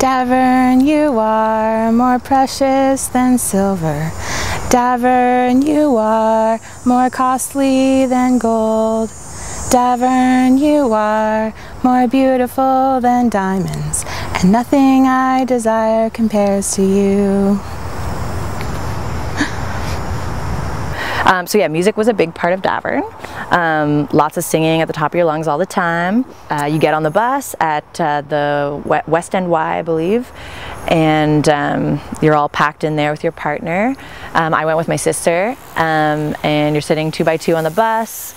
Davern, you are more precious than silver. Davern, you are more costly than gold. Davern, you are more beautiful than diamonds, and nothing I desire compares to you. Um, so yeah, music was a big part of Davern. Um, lots of singing at the top of your lungs all the time. Uh, you get on the bus at uh, the West End Y, I believe, and um, you're all packed in there with your partner. Um, I went with my sister, um, and you're sitting two by two on the bus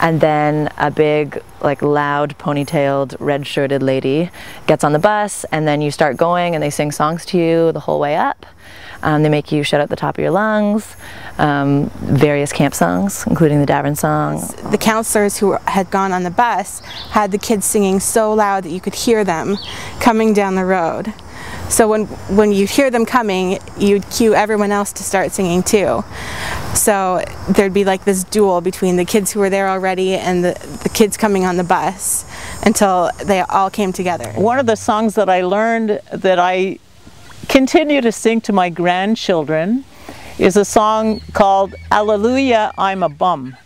and then a big like loud ponytailed red shirted lady gets on the bus and then you start going and they sing songs to you the whole way up um, they make you shut up the top of your lungs um, various camp songs including the Davern song the counselors who had gone on the bus had the kids singing so loud that you could hear them coming down the road so when, when you hear them coming, you'd cue everyone else to start singing too. So there'd be like this duel between the kids who were there already and the, the kids coming on the bus until they all came together. One of the songs that I learned that I continue to sing to my grandchildren is a song called Alleluia, I'm a Bum.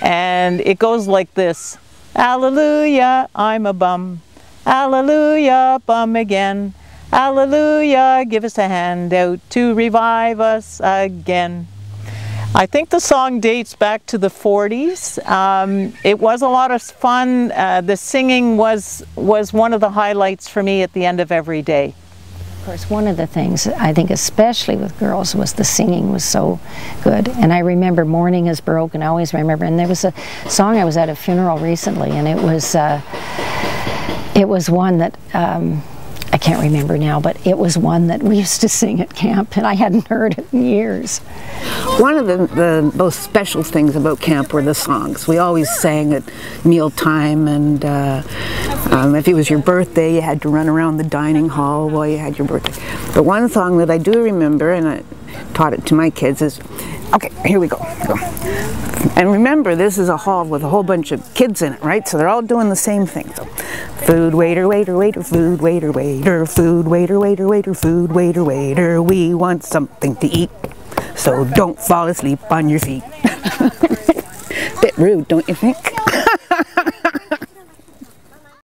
And it goes like this, Alleluia, I'm a bum. Alleluia, bum again. Alleluia, give us a hand out to revive us again. I think the song dates back to the 40s. Um, it was a lot of fun. Uh, the singing was, was one of the highlights for me at the end of every day. Course, one of the things I think especially with girls was the singing was so good. And I remember Morning is Broken, I always remember. And there was a song, I was at a funeral recently and it was, uh, it was one that um, I can't remember now, but it was one that we used to sing at camp, and I hadn't heard it in years. One of the, the most special things about camp were the songs. We always sang at mealtime, and uh, um, if it was your birthday, you had to run around the dining hall while you had your birthday. But one song that I do remember, and I taught it to my kids, is okay, here we go. go. And remember, this is a hall with a whole bunch of kids in it, right? So they're all doing the same thing. So, food waiter, waiter, waiter, food waiter, waiter, food waiter, waiter, waiter, food waiter, waiter. We want something to eat, so don't fall asleep on your feet. Bit rude, don't you think?